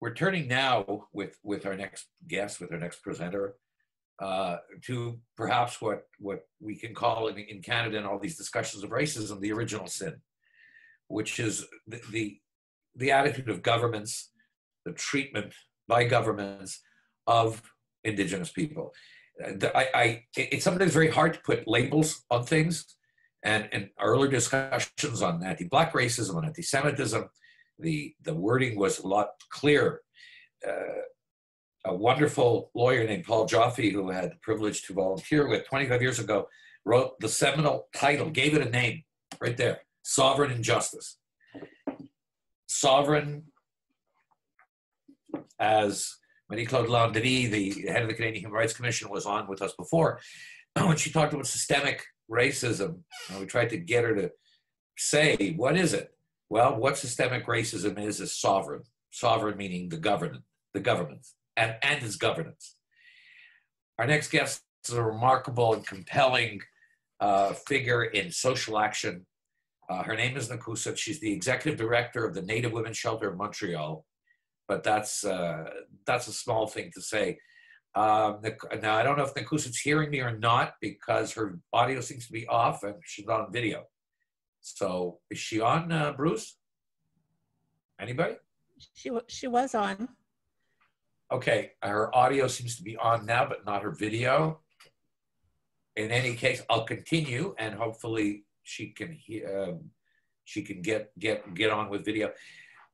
we're turning now with with our next guest, with our next presenter, uh, to perhaps what what we can call in, in Canada and all these discussions of racism the original sin, which is the the, the attitude of governments, the treatment by governments of Indigenous people. I, I, it's sometimes very hard to put labels on things, and in earlier discussions on anti-black racism, on anti-Semitism, the, the wording was a lot clearer. Uh, a wonderful lawyer named Paul Joffe, who had the privilege to volunteer with 25 years ago, wrote the seminal title, gave it a name right there Sovereign Injustice. Sovereign, as Marie Claude Landry, the head of the Canadian Human Rights Commission, was on with us before, when she talked about systemic racism, and we tried to get her to say, what is it? Well, what systemic racism is is sovereign. Sovereign meaning the government, the government, and, and its governance. Our next guest is a remarkable and compelling uh, figure in social action. Uh, her name is Nakuset. She's the executive director of the Native Women's Shelter of Montreal, but that's uh, that's a small thing to say. Um, now I don't know if Nakuset's hearing me or not because her audio seems to be off and she's not on video. So is she on, uh, Bruce? Anybody? She she was on. Okay, her audio seems to be on now, but not her video. In any case, I'll continue, and hopefully she can hear. Um, she can get get get on with video.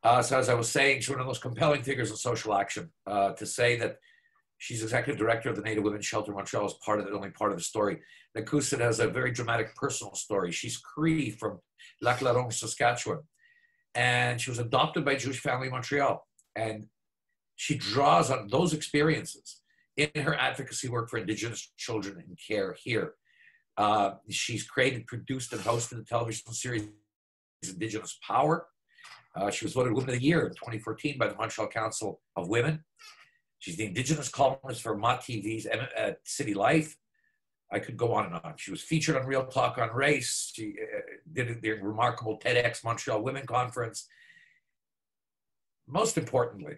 Uh, so as I was saying, she's one of those compelling figures of social action. Uh, to say that she's executive director of the Native Women's Shelter Montreal is part of the only part of the story. Nakuset has a very dramatic personal story. She's Cree from Lac La Ronge, Saskatchewan. And she was adopted by a Jewish family in Montreal. And she draws on those experiences in her advocacy work for Indigenous children in care here. Uh, she's created, produced, and hosted the television series Indigenous Power. Uh, she was voted Woman of the Year in 2014 by the Montreal Council of Women. She's the Indigenous columnist for Mott TV's uh, City Life. I could go on and on. She was featured on Real Talk on Race. She uh, did the remarkable TEDx Montreal Women Conference. Most importantly,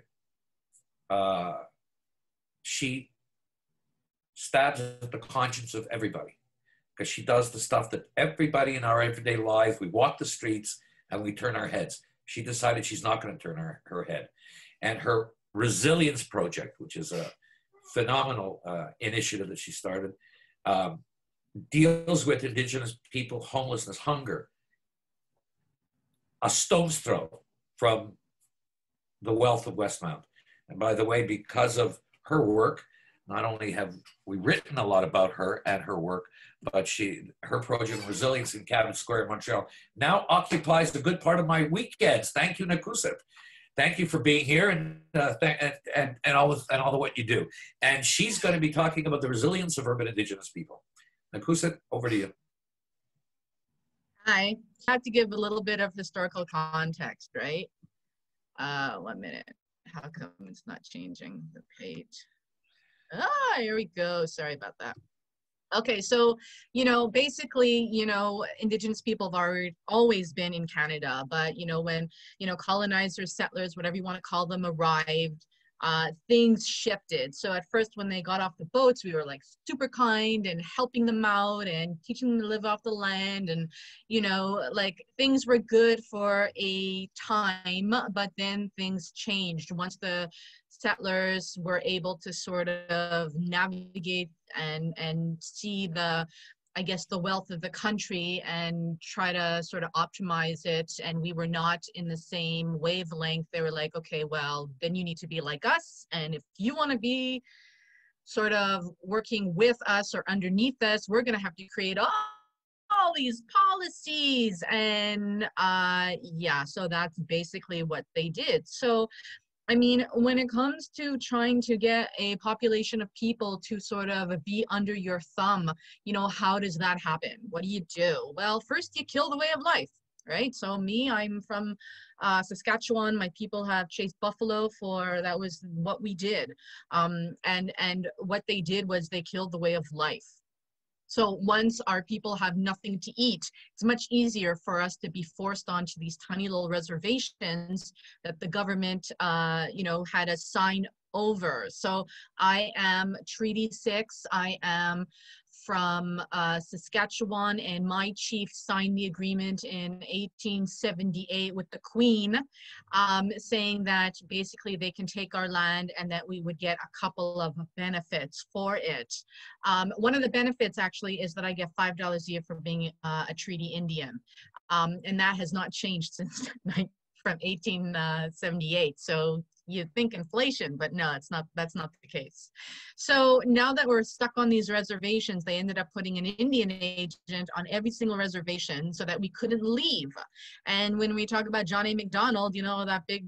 uh, she stabs at the conscience of everybody because she does the stuff that everybody in our everyday life, we walk the streets and we turn our heads. She decided she's not going to turn her, her head. And her Resilience Project, which is a phenomenal uh, initiative that she started, um, deals with Indigenous people, homelessness, hunger, a stone's throw from the wealth of Westmount. And by the way, because of her work, not only have we written a lot about her and her work, but she her project Resilience in Cabot Square in Montreal now occupies a good part of my weekends. Thank you, Nakuset. Thank you for being here and, uh, th- and, and, and, all the, and all the what you do. And she's going to be talking about the resilience of urban Indigenous people. Nakuset, over to you. Hi. I have to give a little bit of historical context, right? Uh, one minute. How come it's not changing the page? Ah, here we go. Sorry about that. Okay, so, you know, basically, you know, Indigenous people have already, always been in Canada, but, you know, when, you know, colonizers, settlers, whatever you want to call them, arrived, uh, things shifted. So at first, when they got off the boats, we were like super kind and helping them out and teaching them to live off the land. And, you know, like things were good for a time, but then things changed once the settlers were able to sort of navigate and and see the I guess, the wealth of the country and try to sort of optimize it. And we were not in the same wavelength. They were like, okay, well, then you need to be like us. And if you want to be sort of working with us or underneath us, we're going to have to create all, all these policies. And uh, yeah, so that's basically what they did. So I mean, when it comes to trying to get a population of people to sort of be under your thumb, you know, how does that happen? What do you do? Well, first you kill the way of life, right? So me, I'm from uh, Saskatchewan. My people have chased buffalo for that was what we did, um, and and what they did was they killed the way of life. So once our people have nothing to eat, it's much easier for us to be forced onto these tiny little reservations that the government, uh, you know, had us sign over. So I am Treaty Six. I am from uh, Saskatchewan, and my chief signed the agreement in 1878 with the Queen, um, saying that basically they can take our land and that we would get a couple of benefits for it. Um, one of the benefits actually is that I get $5 a year for being uh, a treaty Indian. Um, and that has not changed since from 1878. So you'd think inflation, but no, it's not, that's not the case. So now that we're stuck on these reservations, they ended up putting an Indian agent on every single reservation so that we couldn't leave. And when we talk about John A. Macdonald, you know, that big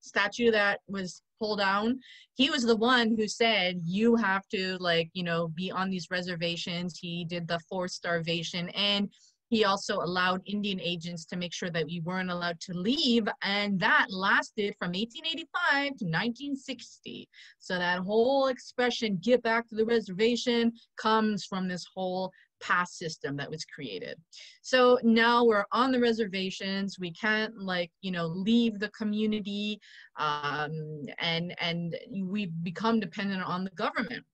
statue that was pulled down, he was the one who said, you have to like, you know, be on these reservations. He did the forced starvation and he also allowed Indian agents to make sure that we weren't allowed to leave, and that lasted from 1885 to 1960. So that whole expression, get back to the reservation, comes from this whole pass system that was created. So now we're on the reservations. We can't like, you know, leave the community um, and, and we've become dependent on the government.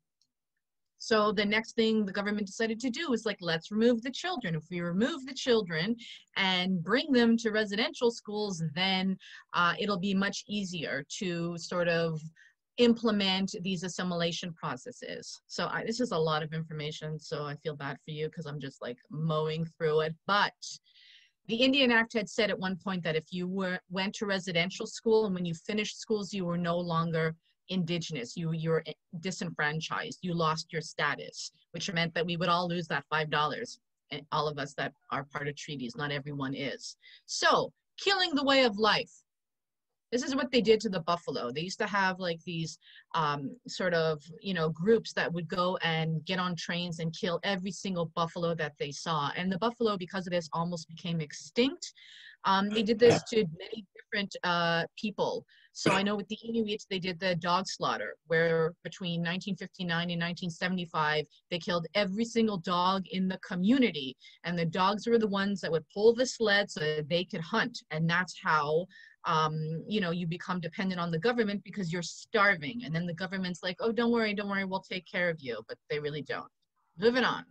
So the next thing the government decided to do was like, let's remove the children. If we remove the children and bring them to residential schools, then uh, it'll be much easier to sort of implement these assimilation processes. So I, this is a lot of information, so I feel bad for you because I'm just like mowing through it. But the Indian Act had said at one point that if you were went to residential school and when you finished schools, you were no longer indigenous you you're disenfranchised you lost your status which meant that we would all lose that five dollars all of us that are part of treaties not everyone is. So killing the way of life. This is what they did to the buffalo. They used to have like these um, sort of you know groups that would go and get on trains and kill every single buffalo that they saw. And the buffalo because of this almost became extinct. Um, they did this to many different uh, people so I know with the Inuit, they did the dog slaughter, where between 1959 and 1975, they killed every single dog in the community. And the dogs were the ones that would pull the sled so that they could hunt. And that's how um, you know, you become dependent on the government because you're starving. And then the government's like, oh, don't worry, don't worry, we'll take care of you. But they really don't. Moving on.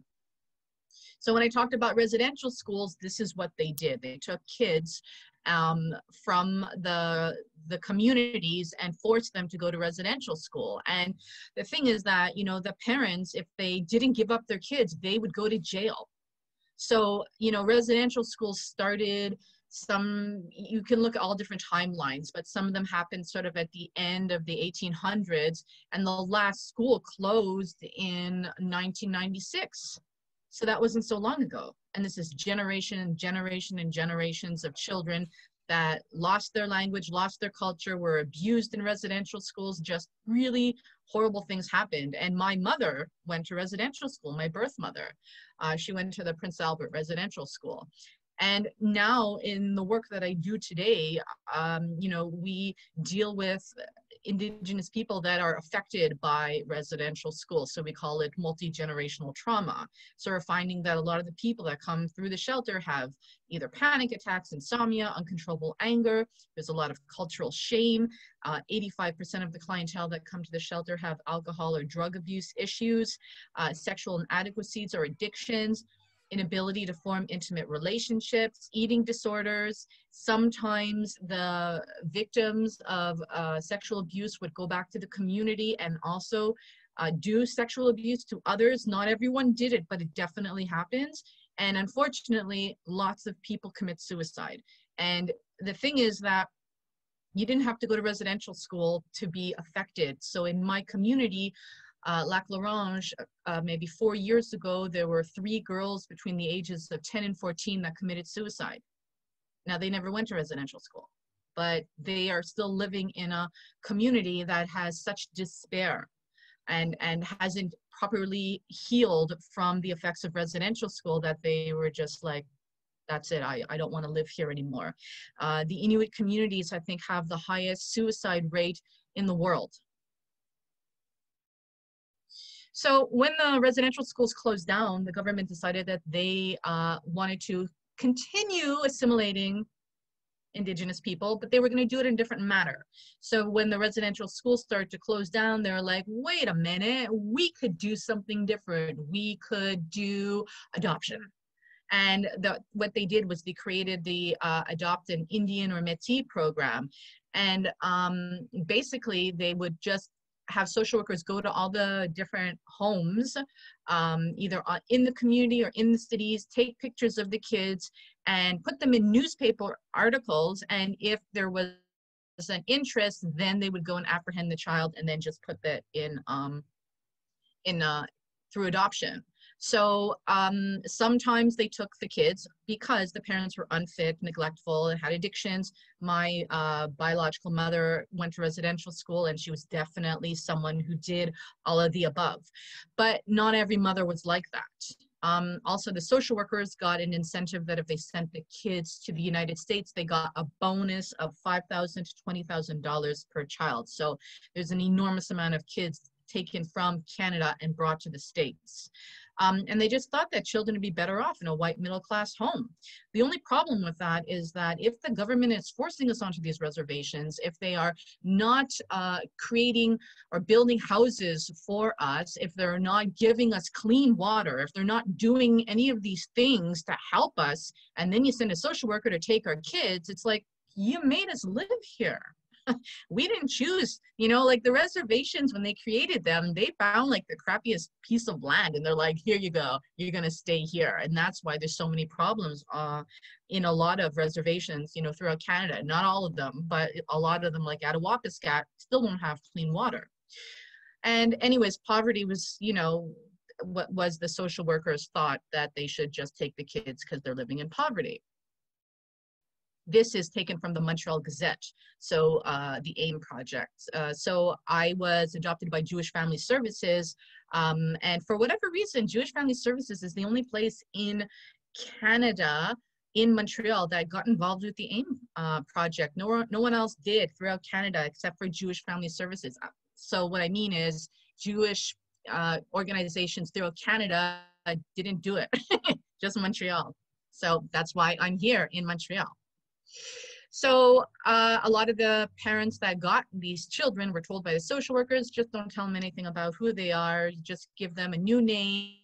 So when I talked about residential schools, this is what they did. They took kids um, from the the communities and force them to go to residential school. And the thing is that you know the parents, if they didn't give up their kids, they would go to jail. So you know residential schools started some you can look at all different timelines but some of them happened sort of at the end of the 1800s and the last school closed in 1996 so that wasn't so long ago. And this is generation and generation and generations of children that lost their language, lost their culture, were abused in residential schools, just really horrible things happened. And my mother went to residential school, my birth mother. Uh, she went to the Prince Albert Residential School. And now in the work that I do today, um, you know, we deal with indigenous people that are affected by residential schools. So we call it multi-generational trauma. So we're finding that a lot of the people that come through the shelter have either panic attacks, insomnia, uncontrollable anger. There's a lot of cultural shame. 85% uh, of the clientele that come to the shelter have alcohol or drug abuse issues, uh, sexual inadequacies or addictions, inability to form intimate relationships, eating disorders. Sometimes the victims of uh, sexual abuse would go back to the community and also uh, do sexual abuse to others. Not everyone did it, but it definitely happens. And unfortunately, lots of people commit suicide. And the thing is that you didn't have to go to residential school to be affected. So in my community, uh, Lac La Ronge, uh, maybe four years ago, there were three girls between the ages of 10 and 14 that committed suicide. Now, they never went to residential school, but they are still living in a community that has such despair and, and hasn't properly healed from the effects of residential school that they were just like, that's it, I, I don't want to live here anymore. Uh, the Inuit communities, I think, have the highest suicide rate in the world. So when the residential schools closed down, the government decided that they uh, wanted to continue assimilating indigenous people, but they were going to do it in a different manner. So when the residential schools started to close down, they were like, wait a minute, we could do something different. We could do adoption. And the, what they did was they created the uh, Adopt an Indian or Métis program. And um, basically, they would just have social workers go to all the different homes, um, either in the community or in the cities, take pictures of the kids and put them in newspaper articles. And if there was an interest, then they would go and apprehend the child and then just put that in um, in uh, through adoption. So um, sometimes they took the kids because the parents were unfit, neglectful, and had addictions. My uh, biological mother went to residential school and she was definitely someone who did all of the above. But not every mother was like that. Um, also, the social workers got an incentive that if they sent the kids to the United States, they got a bonus of 5,000 to $20,000 per child. So there's an enormous amount of kids taken from Canada and brought to the States. Um, and they just thought that children would be better off in a white middle class home. The only problem with that is that if the government is forcing us onto these reservations, if they are not uh, creating or building houses for us, if they're not giving us clean water, if they're not doing any of these things to help us, and then you send a social worker to take our kids, it's like, you made us live here. We didn't choose, you know, like the reservations when they created them, they found like the crappiest piece of land and they're like, here you go, you're going to stay here. And that's why there's so many problems uh, in a lot of reservations, you know, throughout Canada. Not all of them, but a lot of them, like Attawapiskat, still don't have clean water. And, anyways, poverty was, you know, what was the social workers thought that they should just take the kids because they're living in poverty this is taken from the Montreal Gazette, so uh, the AIM project. Uh, so I was adopted by Jewish Family Services, um, and for whatever reason, Jewish Family Services is the only place in Canada in Montreal that got involved with the AIM uh, project. No, no one else did throughout Canada except for Jewish Family Services. Uh, so what I mean is Jewish uh, organizations throughout Canada didn't do it, just Montreal. So that's why I'm here in Montreal. So uh, a lot of the parents that got these children were told by the social workers, just don't tell them anything about who they are, just give them a new name.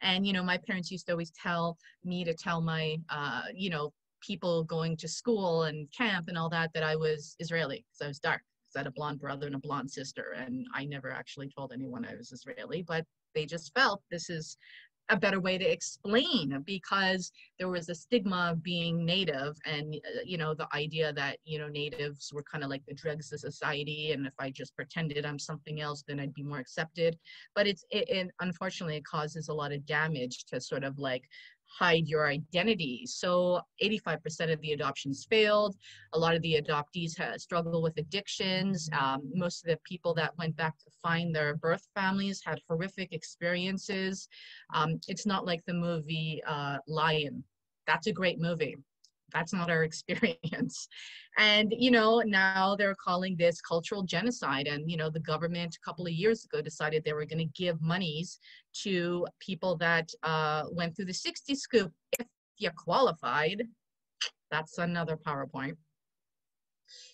And, you know, my parents used to always tell me to tell my, uh, you know, people going to school and camp and all that, that I was Israeli because I was dark. I had a blonde brother and a blonde sister. And I never actually told anyone I was Israeli, but they just felt this is a better way to explain because there was a stigma of being native and uh, you know the idea that you know natives were kind of like the dregs of society and if i just pretended i'm something else then i'd be more accepted. But it's it, it unfortunately it causes a lot of damage to sort of like hide your identity. So 85% of the adoptions failed. A lot of the adoptees struggle with addictions. Um, most of the people that went back to find their birth families had horrific experiences. Um, it's not like the movie uh, Lion. That's a great movie that's not our experience. And you know now they're calling this cultural genocide. And you know the government a couple of years ago decided they were going to give monies to people that uh, went through the 60 scoop. If you qualified that's another powerpoint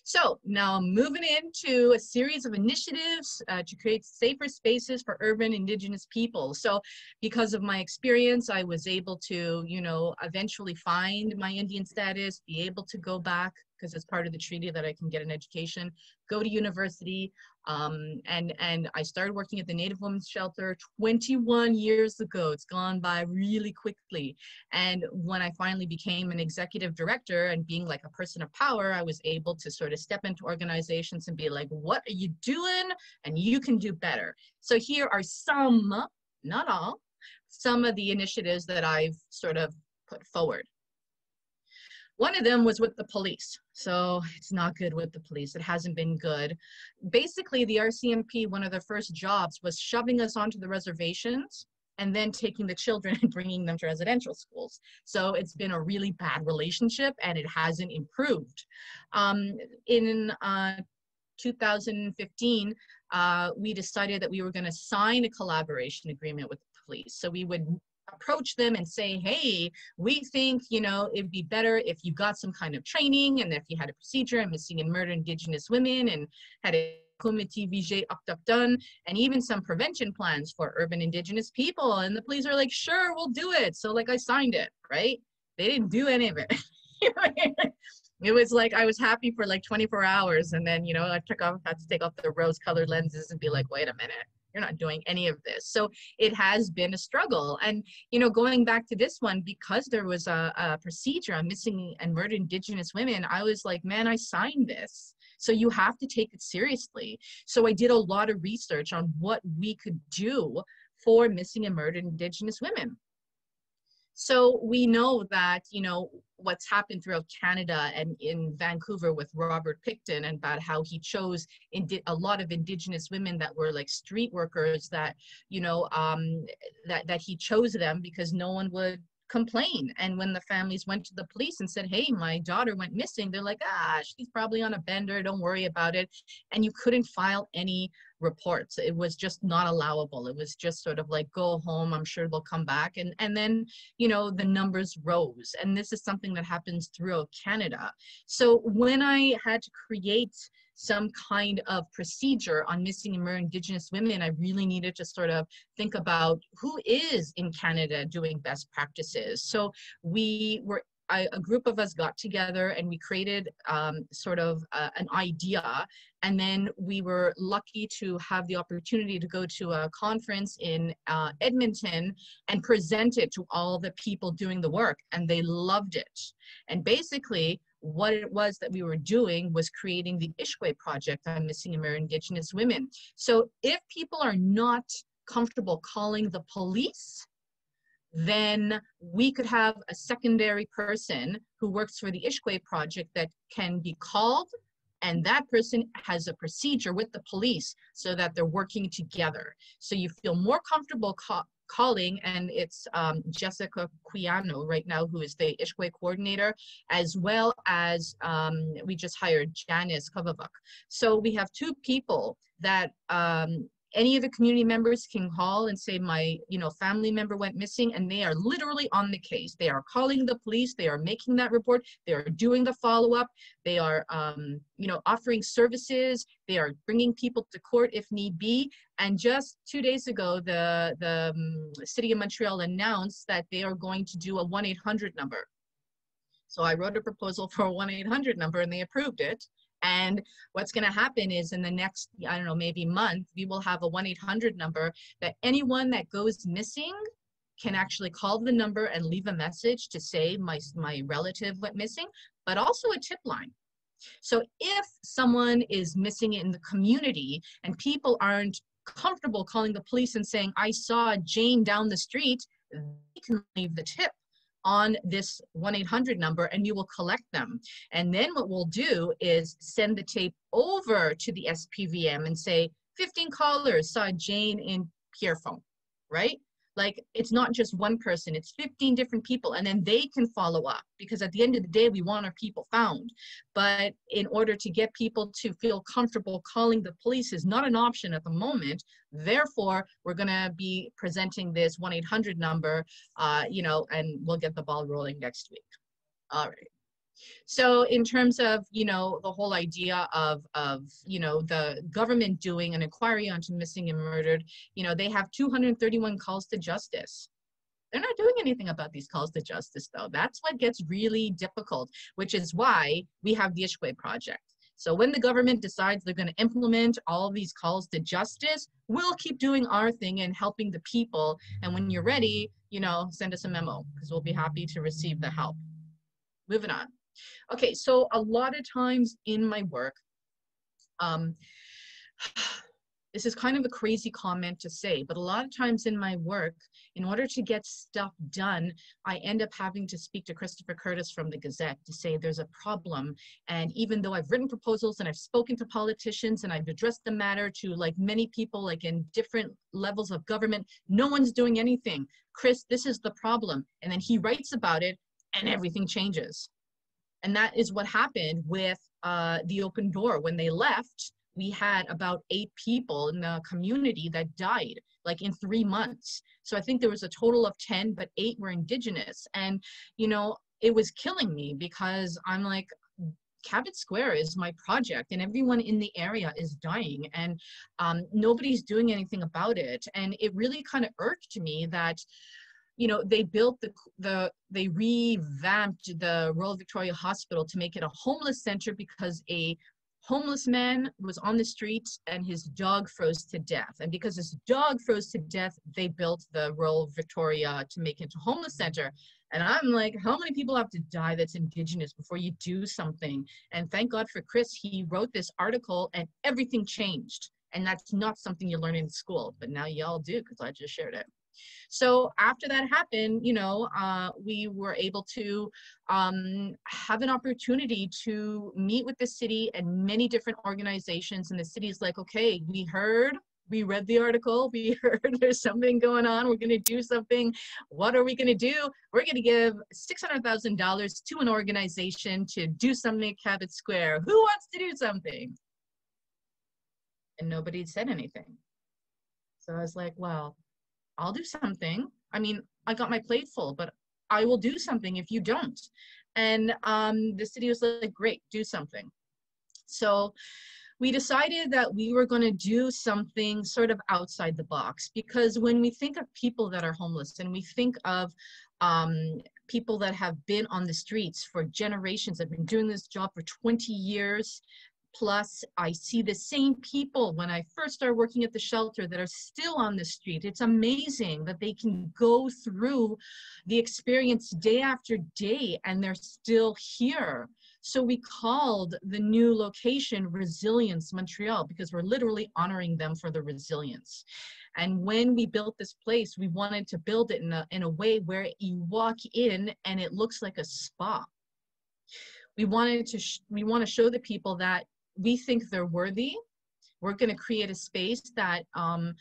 so now I'm moving into a series of initiatives uh, to create safer spaces for urban indigenous people. So because of my experience, I was able to, you know, eventually find my Indian status, be able to go back because it's part of the treaty that I can get an education, go to university, um, and and I started working at the Native Women's Shelter 21 years ago. It's gone by really quickly. And when I finally became an executive director and being like a person of power, I was able to sort of step into organizations and be like, "What are you doing? And you can do better." So here are some, not all, some of the initiatives that I've sort of put forward. One of them was with the police. So it's not good with the police. It hasn't been good. Basically, the RCMP, one of their first jobs was shoving us onto the reservations and then taking the children and bringing them to residential schools. So it's been a really bad relationship and it hasn't improved. Um, in uh, 2015, uh, we decided that we were going to sign a collaboration agreement with the police. So we would approach them and say, hey, we think, you know, it'd be better if you got some kind of training and if you had a procedure on missing and murdered Indigenous women and had a comité vigé done and even some prevention plans for urban Indigenous people. And the police are like, sure, we'll do it. So like I signed it, right? They didn't do any of it. it was like I was happy for like 24 hours and then, you know, I took off, had to take off the rose colored lenses and be like, wait a minute you're not doing any of this. So it has been a struggle. And you know going back to this one because there was a, a procedure on missing and murdered indigenous women i was like man i signed this. So you have to take it seriously. So i did a lot of research on what we could do for missing and murdered indigenous women. So we know that, you know, what's happened throughout Canada and in Vancouver with Robert Pickton and about how he chose indi- a lot of Indigenous women that were like street workers that, you know, um, that, that he chose them because no one would complain. And when the families went to the police and said, Hey, my daughter went missing, they're like, Ah, she's probably on a bender, don't worry about it. And you couldn't file any reports. It was just not allowable. It was just sort of like, Go home, I'm sure they'll come back. And, and then, you know, the numbers rose. And this is something that happens throughout Canada. So when I had to create some kind of procedure on missing and murdered Indigenous women, I really needed to sort of think about who is in Canada doing best practices. So we were I, a group of us got together and we created um, sort of uh, an idea. And then we were lucky to have the opportunity to go to a conference in uh, Edmonton and present it to all the people doing the work. And they loved it. And basically, what it was that we were doing was creating the Iskweu project on missing American Indigenous women. So if people are not comfortable calling the police, then we could have a secondary person who works for the Iskweu project that can be called and that person has a procedure with the police so that they're working together. So you feel more comfortable calling, and it's um, Jessica Quijano right now, who is the Iskweu coordinator, as well as um, we just hired Janice Kovavuk. So we have two people that um, any of the community members can call and say my you know family member went missing and they are literally on the case. They are calling the police they are making that report they are doing the follow-up they are um, you know offering services they are bringing people to court if need be. And just two days ago the the um, city of montreal announced that they are going to do a 1-800 number. So i wrote a proposal for a 1-800 number and they approved it and what's going to happen is in the next, I don't know, maybe month, we will have a 1 800 number that anyone that goes missing can actually call the number and leave a message to say my, my relative went missing, but also a tip line. So if someone is missing in the community and people aren't comfortable calling the police and saying, I saw Jane down the street, they can leave the tip on this 1-800 number and you will collect them. And then what we'll do is send the tape over to the SPVM and say, 15 callers saw Jane in Pierrefonds, right? Like it's not just one person it's 15 different people and then they can follow up because at the end of the day we want our people found. But in order to get people to feel comfortable calling the police is not an option at the moment. Therefore we're going to be presenting this 1-800 number uh, you know and we'll get the ball rolling next week. All right so in terms of, you know, the whole idea of, of, you know, the government doing an inquiry onto missing and murdered, you know, they have 231 calls to justice. They're not doing anything about these calls to justice, though. That's what gets really difficult, which is why we have the Iskweu Project. So when the government decides they're going to implement all these calls to justice, we'll keep doing our thing and helping the people. And when you're ready, you know, send us a memo because we'll be happy to receive the help. Moving on. Okay, so a lot of times in my work, um, this is kind of a crazy comment to say, but a lot of times in my work, in order to get stuff done, I end up having to speak to Christopher Curtis from the Gazette to say there's a problem. And even though I've written proposals and I've spoken to politicians and I've addressed the matter to like many people, like in different levels of government, no one's doing anything. Chris, this is the problem. And then he writes about it and everything changes. And that is what happened with uh, the open door. When they left, we had about eight people in the community that died like in three months. So I think there was a total of 10, but eight were indigenous. And, you know, it was killing me because I'm like, Cabot Square is my project, and everyone in the area is dying, and um, nobody's doing anything about it. And it really kind of irked me that, you know, they built the the they revamped the Royal Victoria Hospital to make it a homeless center because a homeless man was on the streets and his dog froze to death. And because his dog froze to death, they built the Royal Victoria to make it a homeless center. And I'm like, how many people have to die that's indigenous before you do something? And thank God for Chris, he wrote this article and everything changed. And that's not something you learn in school, but now y'all do because I just shared it. So after that happened, you know, uh, we were able to um, have an opportunity to meet with the city and many different organizations. And the city's like, okay, we heard we read the article, we heard there's something going on, we're gonna do something. What are we gonna do? We're gonna give $600,000 to an organization to do something at Cabot Square. Who wants to do something? And nobody said anything. So I was like, well, I'll do something. I mean, I got my plate full, but I will do something if you don't. And um, the city was like, great, do something. So we decided that we were going to do something sort of outside the box because when we think of people that are homeless and we think of um, people that have been on the streets for generations, have been doing this job for 20 years, Plus, I see the same people when I first started working at the shelter that are still on the street. It's amazing that they can go through the experience day after day and they're still here. So we called the new location Resilience Montreal because we're literally honoring them for the resilience. And when we built this place, we wanted to build it in a, in a way where you walk in and it looks like a spa we wanted to we want to show the people that we think they're worthy. We're going to create a space that um,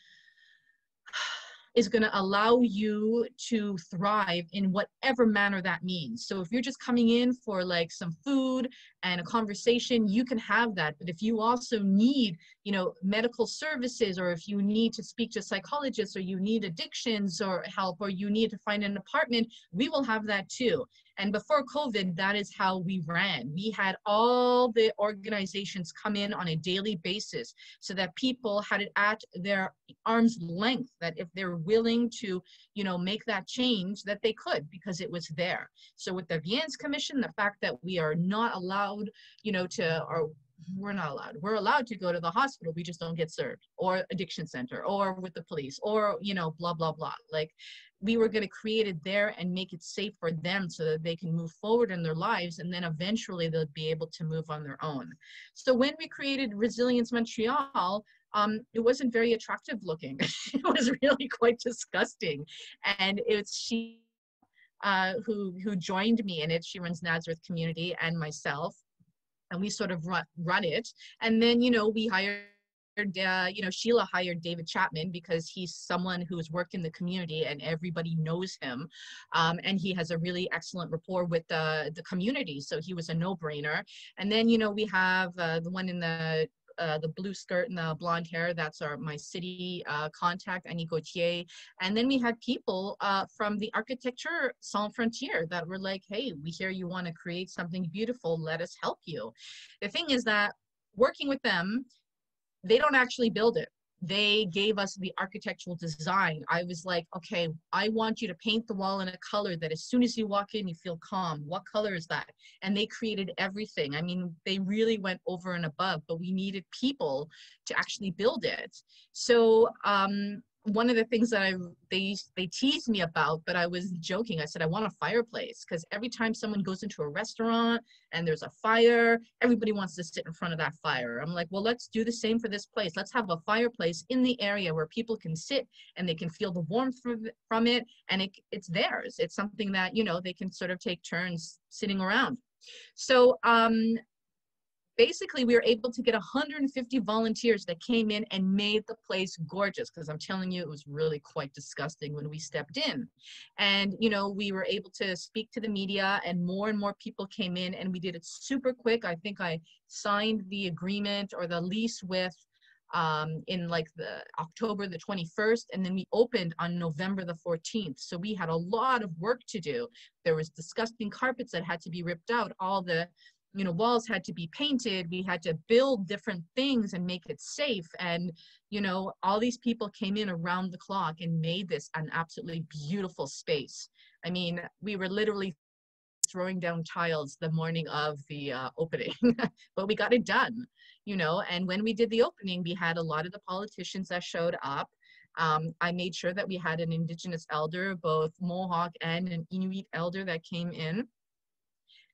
is going to allow you to thrive in whatever manner that means. So if you're just coming in for like some food and a conversation, you can have that. But if you also need, you know, medical services, or if you need to speak to psychologists, or you need addictions or help, or you need to find an apartment, we will have that too. And before COVID, that is how we ran. We had all the organizations come in on a daily basis so that people had it at their arm's length, that if they're willing to, you know, make that change, that they could because it was there. So with the Viens Commission, the fact that we are not allowed, you know, to, or we're not allowed. We're allowed to go to the hospital. We just don't get served or addiction center or with the police or, you know, blah, blah, blah. Like we were going to create it there and make it safe for them so that they can move forward in their lives and then eventually they'll be able to move on their own. So when we created Resilience Montreal, um, it wasn't very attractive looking. it was really quite disgusting. And it's she uh, who, who joined me in it. She runs Nazareth Community and myself. And we sort of run, run it. And then, you know, we hired uh, you know, Sheila hired David Chapman because he's someone who's worked in the community and everybody knows him. Um, and he has a really excellent rapport with the, the community. So he was a no brainer. And then, you know, we have uh, the one in the uh, the blue skirt and the blonde hair. That's our my city uh, contact, Annie Gauthier. And then we had people uh, from the Architecture Sans Frontières that were like, hey, we hear you want to create something beautiful. Let us help you. The thing is that working with them, they don't actually build it they gave us the architectural design. I was like okay i want you to paint the wall in a color that as soon as you walk in you feel calm. What color is that? And they created everything. I mean they really went over and above but we needed people to actually build it. So um one of the things that I they they teased me about, but I was joking. I said I want a fireplace because every time someone goes into a restaurant and there's a fire, everybody wants to sit in front of that fire. I'm like, well, let's do the same for this place. Let's have a fireplace in the area where people can sit and they can feel the warmth from it, and it, it's theirs. It's something that you know they can sort of take turns sitting around. So um, basically we were able to get 150 volunteers that came in and made the place gorgeous because i'm telling you it was really quite disgusting when we stepped in and you know we were able to speak to the media and more and more people came in and we did it super quick i think i signed the agreement or the lease with um, in like the October the 21st, and then we opened on November the 14th. So we had a lot of work to do. There was disgusting carpets that had to be ripped out. All the you know walls had to be painted we had to build different things and make it safe and you know all these people came in around the clock and made this an absolutely beautiful space. I mean we were literally throwing down tiles the morning of the uh, opening but we got it done you know and when we did the opening we had a lot of the politicians that showed up. Um, I made sure that we had an indigenous elder, both Mohawk and an Inuit elder that came in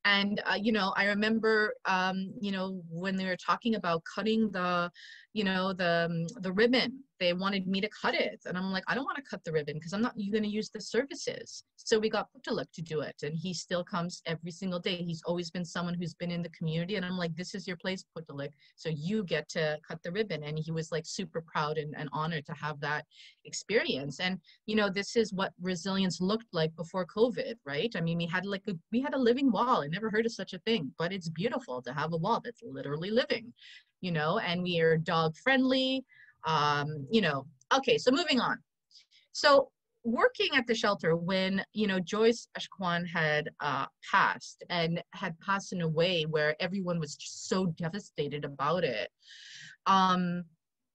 and uh, you know i remember um, you know when they were talking about cutting the you know the um, the ribbon. They wanted me to cut it. And i'm like i don't want to cut the ribbon because i'm not going to use the services so we got Putalik to do it. And he still comes every single day. He's always been someone who's been in the community. And i'm like this is your place Putalik so you get to cut the ribbon. And he was like super proud and, and honored to have that experience. And you know this is what resilience looked like before covid right? I mean we had like a we had a living wall. I never heard of such a thing. But it's beautiful to have a wall that's literally living you know and we are dog friendly um, you know, okay, so moving on. So working at the shelter when, you know, Joyce Echaquan had uh, passed and had passed in a way where everyone was just so devastated about it. Um,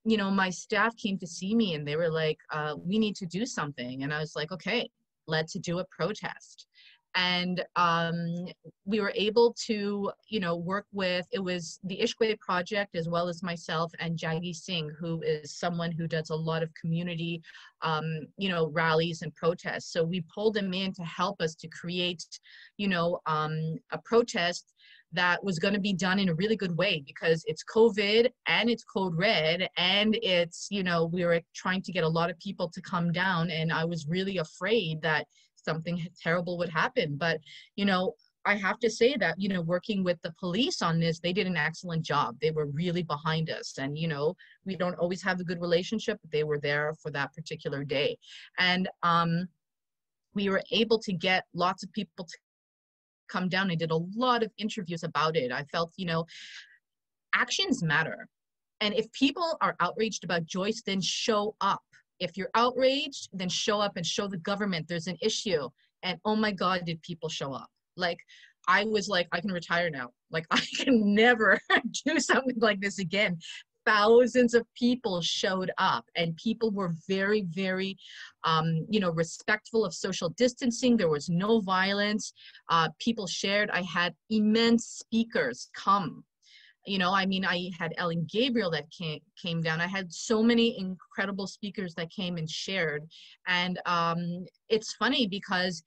you know, my staff came to see me and they were like, uh, we need to do something. And I was like, okay, let's do a protest and um, we were able to you know work with it was the Iskweu project as well as myself and jaggi singh who is someone who does a lot of community um, you know rallies and protests. So we pulled them in to help us to create you know um, a protest that was going to be done in a really good way because it's covid and it's code red and it's you know we were trying to get a lot of people to come down and i was really afraid that something terrible would happen. But, you know, I have to say that, you know, working with the police on this, they did an excellent job. They were really behind us. And, you know, we don't always have a good relationship, but they were there for that particular day. And um, we were able to get lots of people to come down. I did a lot of interviews about it. I felt, you know, actions matter. And if people are outraged about Joyce, then show up if you're outraged, then show up and show the government there's an issue. And oh my God, did people show up? Like, I was like, I can retire now. Like, I can never do something like this again. Thousands of people showed up, and people were very, very, um, you know, respectful of social distancing. There was no violence. Uh, people shared. I had immense speakers come you know i mean i had ellen gabriel that came, came down. I had so many incredible speakers that came and shared. And um, it's funny because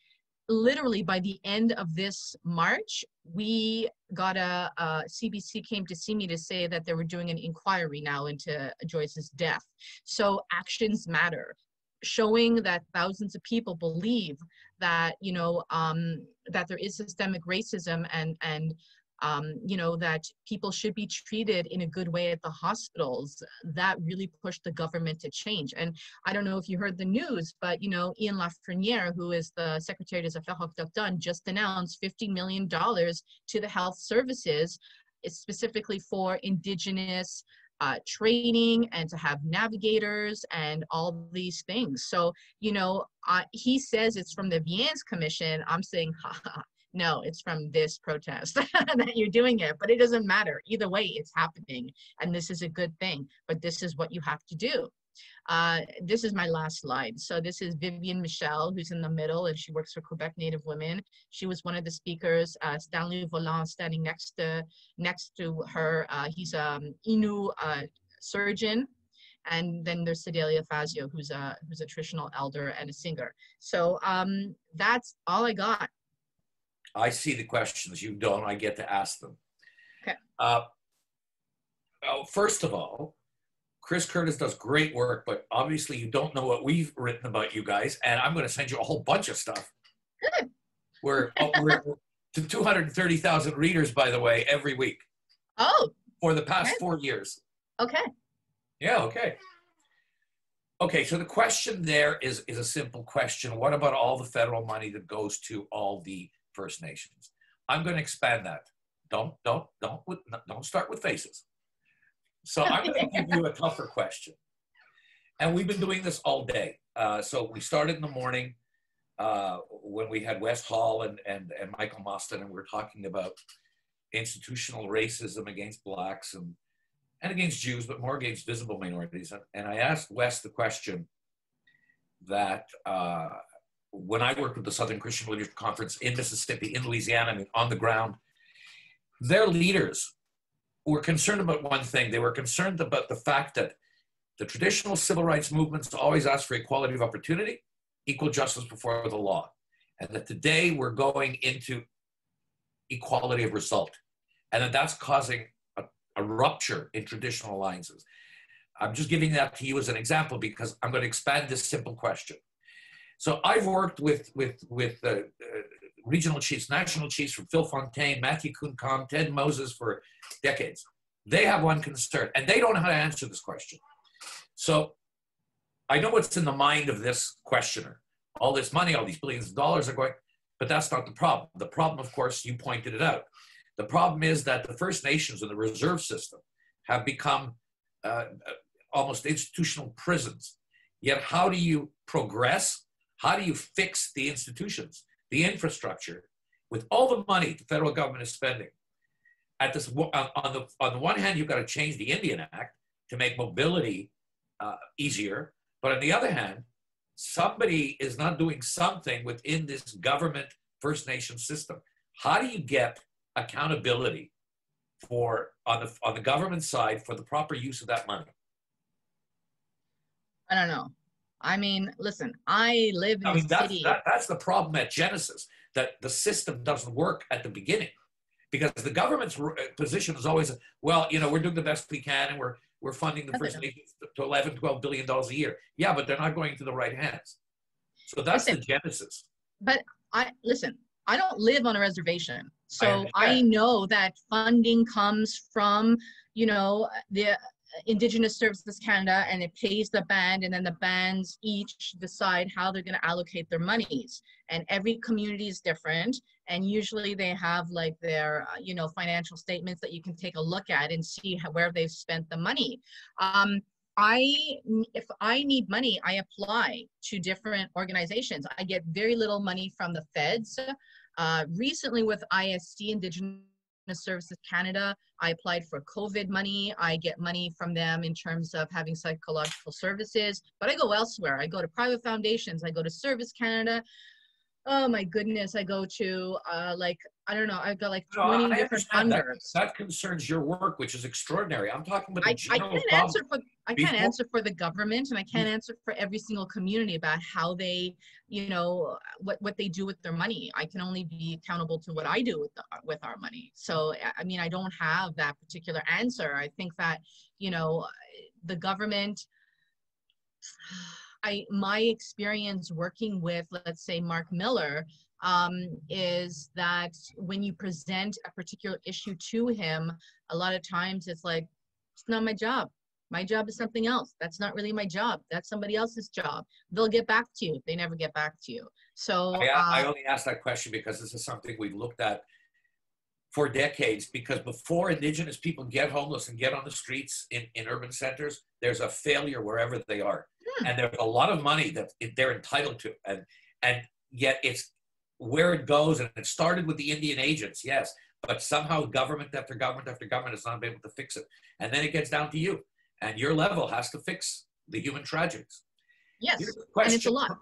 literally by the end of this march we got a, a, cbc came to see me to say that they were doing an inquiry now into joyce's death. So actions matter. Showing that thousands of people believe that you know um, that there is systemic racism and and um, you know, that people should be treated in a good way at the hospitals. That really pushed the government to change. And I don't know if you heard the news, but, you know, Ian Lafreniere, who is the Secretary des Affaires Autochtones, just announced $50 million to the health services specifically for indigenous uh, training and to have navigators and all these things. So, you know, uh, he says it's from the Viens Commission. I'm saying, ha, ha, no, it's from this protest that you're doing it, but it doesn't matter. Either way, it's happening. And this is a good thing, but this is what you have to do. Uh, this is my last slide. So this is Viviane Michel, who's in the middle, and she works for Quebec Native Women. She was one of the speakers. Uh, Stanley Volant standing next to next to her. Uh, he's a um, Innu uh, surgeon, and then there's Sedalia Fazio, who's a who's a traditional elder and a singer. So um, that's all I got. I see the questions. You don't. I get to ask them. Okay. Uh, well, first of all, Chris Curtis does great work, but obviously you don't know what we've written about you guys, and I'm going to send you a whole bunch of stuff. Good. We're, oh, we're to 230,000 readers, by the way, every week. Oh, for the past Okay. four years. okay. Yeah, okay. Okay, so the question there is is a simple question. What about all the federal money that goes to all the First Nations? I'm going to expand that. Don't don't don't don't start with faces. So I'm going to give you a tougher question. And we've been doing this all day. Uh, so we started in the morning uh, when we had Wes Hall and, and, and Michael Mostyn, and we were talking about institutional racism against blacks and and against Jews, but more against visible minorities. And, and I asked Wes the question that uh, when I worked with the Southern Christian Leadership Conference in Mississippi, in Louisiana, I mean, on the ground, their leaders were concerned about one thing. They were concerned about the fact that the traditional civil rights movements always asked for equality of opportunity, equal justice before the law, and that today we're going into equality of result, and that that's causing a, a rupture in traditional alliances. I'm just giving that to you as an example because I'm going to expand this simple question. So I've worked with with with uh, uh, regional chiefs, national chiefs from Phil Fontaine, Matthew Coon Come, Ted Moses for decades. They have one concern, and they don't know how to answer this question. So I know what's in the mind of this questioner. All this money, all these billions of dollars are going, but that's not the problem. The problem, of course, you pointed it out. The problem is that the First Nations and the reserve system have become uh, almost institutional prisons. Yet, how do you progress? How do you fix the institutions, the infrastructure, with all the money the federal government is spending? At this, on on the on the one hand, you've got to change the Indian Act to make mobility uh, easier, but on the other hand, somebody is not doing something within this government First Nation system. How do you get accountability for on the on the government side for the proper use of that money? I don't know. I mean, listen, I live in I a mean, that's, city. that, that's the problem at Genesis, that the system doesn't work at the beginning. Because the government's uh, position is always, well, you know, we're doing the best we can and we're, we're funding the First. Nations to 11, 12 billion dollars a year. Yeah, but they're not going to the right hands. So that's the genesis. But I listen, I don't live on a reservation. So I, understand. know that funding comes from, you know, the Indigenous Services Canada and it pays the band and then the bands each decide how they're going to allocate their monies. And every community is different. And usually they have like their, uh, you know, financial statements that you can take a look at and see how, where they've spent the money. Um, I, if I need money, I apply to different organizations. I get very little money from the feds. Uh, recently with ISC, Indigenous Services Canada, I applied for COVID money. I get money from them in terms of having psychological services, but I go elsewhere. I go to private foundations. I go to Service Canada. Oh my goodness, I go to uh, like, I don't know, I've got like No, 20 I different that. That concerns your work, which is extraordinary. I'm talking about the I, I can't problem. answer for I can't Before- answer for the government and I can't mm. answer for every single community about how they, you know, what what they do with their money. I can only be accountable to what I do with the, with our money. So I- I mean, I don't have that particular answer. I think that, you know, the government I my experience working with let's say Marc Miller um, is that when you present a particular issue to him, a lot of times it's like, it's not my job. My job is something else. That's not really my job. That's somebody else's job. They'll get back to you. They never get back to you. So I, I uh, only asked that question because this is something we've looked at for decades. Because before Indigenous people get homeless and get on the streets in, in urban centers, there's a failure wherever they are, Hmm. and there's a lot of money that they're entitled to, and and yet it's where it goes. And it started with the Indian agents, yes, but somehow government after government after government has not been able to fix it, and then it gets down to you, and your level has to fix the human tragedies. yes, and it's a lot.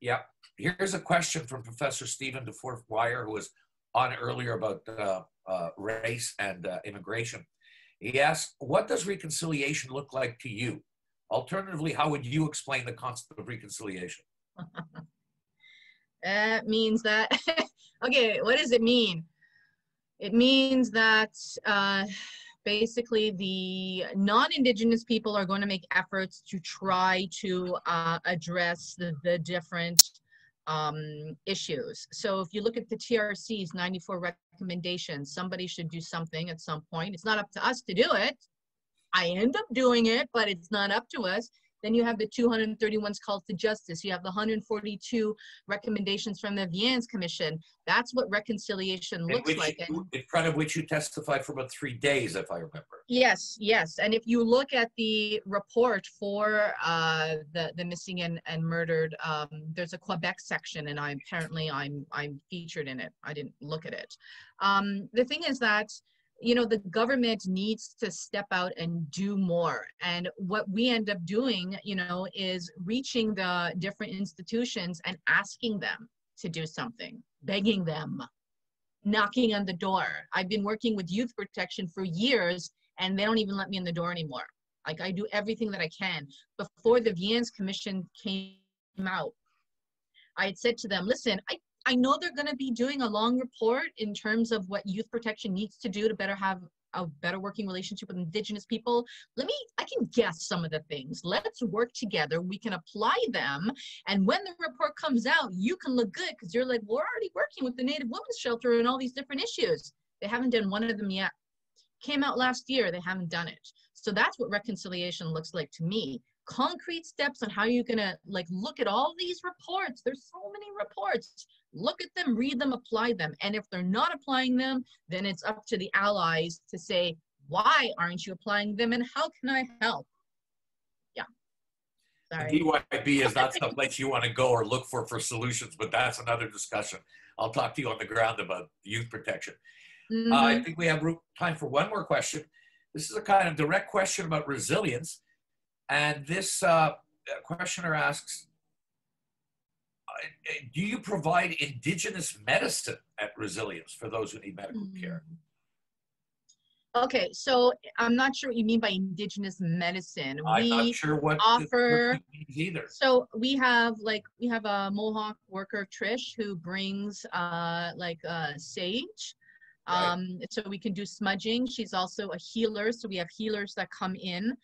yeah. Here's a question from Professor Stephen DeForth Wire, who was on earlier about uh, uh, race and uh, immigration. He asked, What does reconciliation look like to you? Alternatively, how would you explain the concept of reconciliation? That means that, okay, what does it mean? It means that uh, basically the non-Indigenous people are going to make efforts to try to uh, address the, the different um, issues. So if you look at the TRC's 94 recommendations, somebody should do something at some point. It's not up to us to do it. I end up doing it, but it's not up to us. Then you have the 231 calls to justice. You have the 142 recommendations from the Viens Commission. That's what reconciliation In looks like. And- in front of which you testified for about three days, if I remember. Yes, yes. And if you look at the report for uh, the the missing and, and murdered, um, there's a Quebec section, and I apparently I'm I'm featured in it. I didn't look at it. Um, the thing is that you know the government needs to step out and do more. And what we end up doing you know is reaching the different institutions and asking them to do something begging them knocking on the door. I've been working with youth protection for years and they don't even let me in the door anymore. Like i do everything that i can. Before the viens commission came out i had said to them listen i I know they're going to be doing a long report in terms of what youth protection needs to do to better have a better working relationship with indigenous people. Let me, I can guess some of the things. Let's work together. We can apply them. And when the report comes out, you can look good because you're like, we're already working with the Native Women's Shelter and all these different issues. They haven't done one of them yet. Came out last year, they haven't done it. So that's what reconciliation looks like to me concrete steps on how you're gonna like look at all these reports. There's so many reports. Look at them, read them, apply them. And if they're not applying them, then it's up to the allies to say, why aren't you applying them and how can I help? Yeah. Sorry. DYP is not someplace you want to go or look for for solutions, but that's another discussion. I'll talk to you on the ground about youth protection. Uh, I Mhm. think we have time for one more question. This is a kind of direct question about resilience. And this uh, questioner asks Do you provide indigenous medicine at resilience for those who need medical care? Okay, so I'm not sure what you mean by indigenous medicine. I'm we not sure what offer- what means either. So we have like we have a Mohawk worker Trish who brings uh like uh sage. Right. Um so we can do smudging. She's also a healer. So we have healers that come in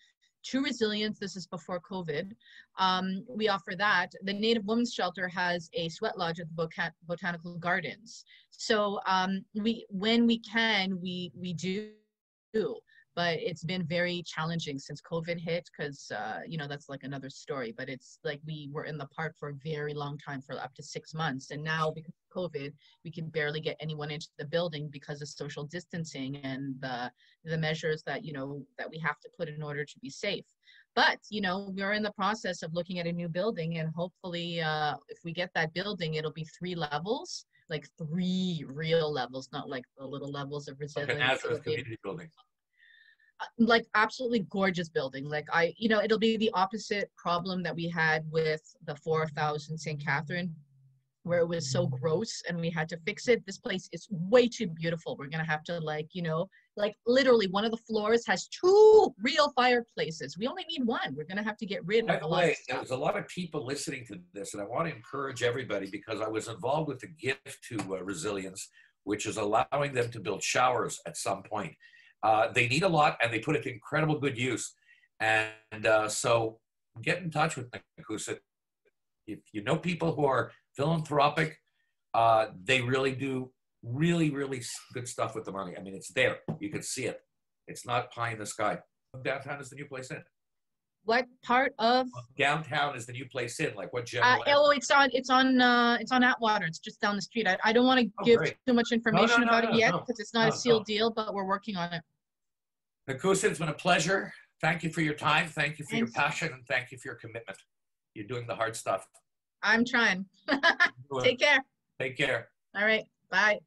to resilience. This is before COVID. Um, we offer that. The Native Women's Shelter has a sweat lodge at the Boca- Botanical Gardens. So um we when we can we we do but it's been very challenging since COVID hit because uh, you know that's like another story. But it's like we were in the park for a very long time, for up to six months, and now because of COVID, we can barely get anyone into the building because of social distancing and the the measures that you know that we have to put in order to be safe. But you know we're in the process of looking at a new building, and hopefully, uh, if we get that building, it'll be three levels. Like three real levels, not like the little levels of Like resilience. Nazareth It'll community building. Like absolutely gorgeous building. Like I, you know, it'll be the opposite problem that we had with the 4000 St. Catherine, where it was so gross and we had to fix it. This place is way too beautiful. We're gonna have to like, you know, like literally one of the floors has two real fireplaces. We only need one. We're gonna have to get rid By of a the lot of way, there's a lot of people listening to this, and I want to encourage everybody because I was involved with the gift to uh, resilience, which is allowing them to build showers at some point. Uh, they need a lot, and they put it to incredible good use. And uh, so, get in touch with Nakuset. If you know people who are philanthropic, uh, they really do really, really good stuff with the money. I mean, it's there. You can see it. It's not pie in the sky. Downtown is the new place in. What part of Downtown is the new place in. Like what uh, general? oh it's on it's on uh it's on Atwater. It's just down the street. I, I don't want to Oh, give great. too much information no, about no, it yet no. because it's not No, a sealed no. deal, but we're working on it. Nakuset, it's been a pleasure. Thank you for your time. Thank you for your passion, and thank you for your commitment. You're doing the hard stuff. I'm trying. Take care. Take care. All right. Bye.